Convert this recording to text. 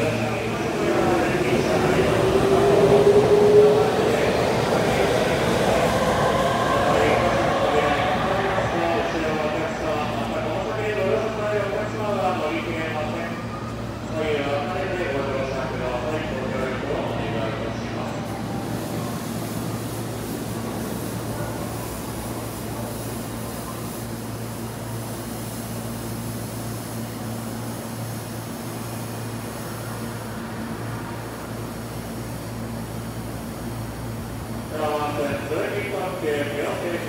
Yeah.